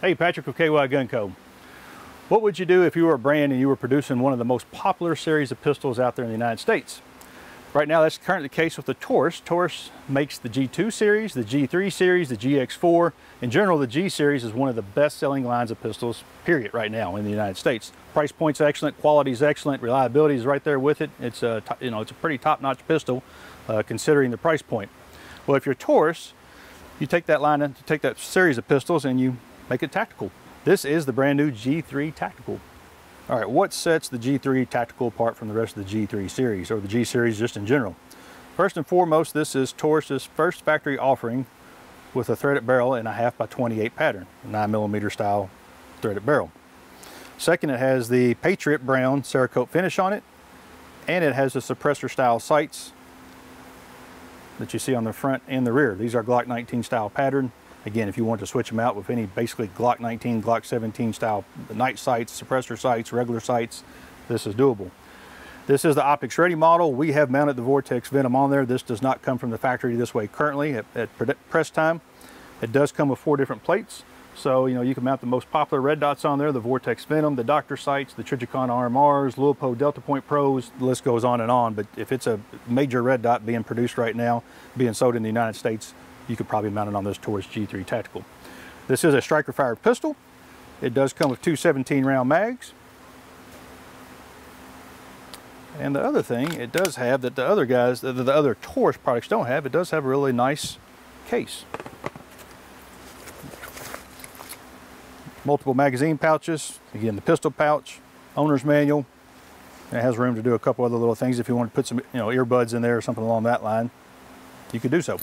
Hey, Patrick with KY Gun Co. What would you do if you were a brand and you were producing one of the most popular series of pistols out there in the United States? Right now, that's currently the case with the Taurus. Taurus makes the G2 series, the G3 series, the GX4. In general, the G series is one of the best-selling lines of pistols, period, right now in the United States. Price point's excellent, quality's excellent, reliability is right there with it. It's a, you know, it's a pretty top-notch pistol, uh, considering the price point. Well, if you're Taurus, you take that line, you take that series of pistols, and you make it tactical. This is the brand new G3 Tactical. All right, what sets the G3 Tactical apart from the rest of the G3 series, or the G series just in general? First and foremost, this is Taurus's first factory offering with a threaded barrel in a half by 28 pattern, nine millimeter style threaded barrel. Second, it has the Patriot Brown Cerakote finish on it, and it has the suppressor style sights that you see on the front and the rear. These are Glock 19 style pattern. Again, if you want to switch them out with any basically Glock 19, Glock 17 style night sights, suppressor sights, regular sights, this is doable. This is the optics ready model. We have mounted the Vortex Venom on there. This does not come from the factory this way currently at, at press time. It does come with four different plates. So, you know, you can mount the most popular red dots on there, the Vortex Venom, the Doctor Sights, the Trijicon RMRs, Leupold Delta Point Pros, the list goes on and on. But if it's a major red dot being produced right now, being sold in the United States, you could probably mount it on this Taurus G3 Tactical. This is a striker fired pistol. It does come with two 17 round mags. And the other thing it does have that the other guys, the, the other Taurus products don't have, it does have a really nice case. Multiple magazine pouches, again the pistol pouch, owner's manual. It has room to do a couple other little things if you want to put some you know earbuds in there or something along that line, you could do so.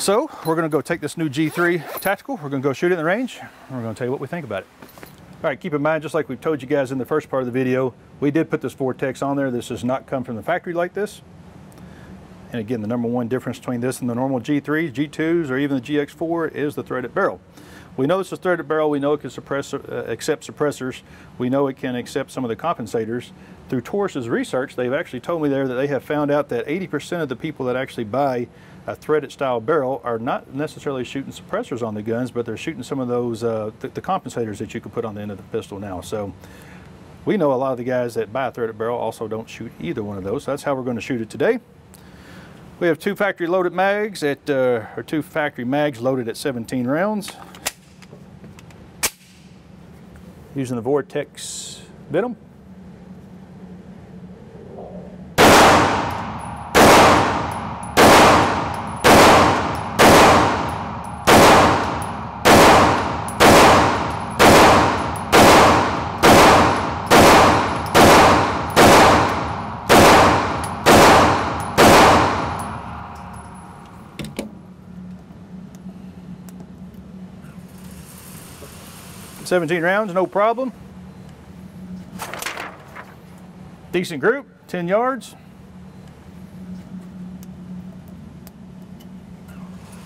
So we're gonna go take this new G3 Tactical, we're gonna go shoot it in the range, and we're gonna tell you what we think about it. All right, keep in mind, just like we've told you guys in the first part of the video, we did put this Vortex on there. This does not come from the factory like this. And again, the number one difference between this and the normal G3s, G2s, or even the GX4 is the threaded barrel. We know it's a threaded barrel. We know it can suppress, uh, accept suppressors. We know it can accept some of the compensators. Through Taurus's research, they've actually told me there that they have found out that 80% of the people that actually buy a threaded style barrel are not necessarily shooting suppressors on the guns, but they're shooting some of those, uh, th the compensators that you can put on the end of the pistol now. So we know a lot of the guys that buy a threaded barrel also don't shoot either one of those. So that's how we're going to shoot it today. We have two factory loaded mags at, uh, or two factory mags loaded at 17 rounds. Using the Vortex Venom. Seventeen rounds, no problem. Decent group, 10 yards.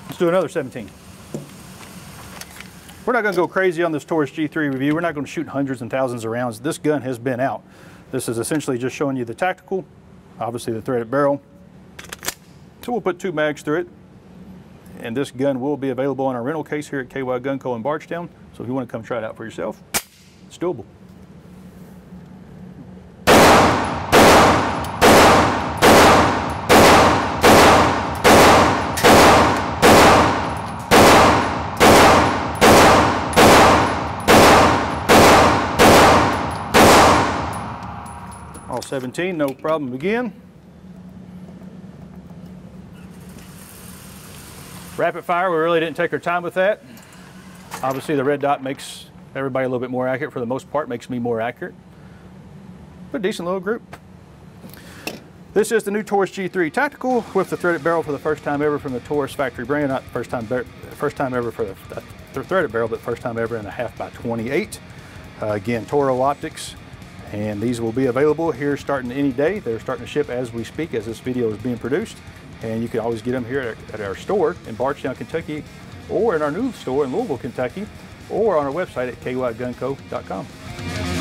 Let's do another 17. We're not going to go crazy on this Taurus G3 review. We're not going to shoot hundreds and thousands of rounds. This gun has been out. This is essentially just showing you the tactical, obviously the threaded barrel. So we'll put two mags through it. And this gun will be available in our rental case here at KY Gun Co. in Bardstown. So if you want to come try it out for yourself, it's doable. All 17, no problem again. Rapid fire, we really didn't take our time with that. Obviously the red dot makes everybody a little bit more accurate. For the most part, makes me more accurate. But decent little group. This is the new Taurus G3 Tactical with the threaded barrel for the first time ever from the Taurus factory brand. Not first time, first time ever for the, threaded barrel, but first time ever in a half by 28. Uh, again, Toro Optics. And these will be available here starting any day. They're starting to ship as we speak, as this video is being produced. And you can always get them here at our store in Bardstown, Kentucky, or in our new store in Louisville, Kentucky, or on our website at kygunco.com.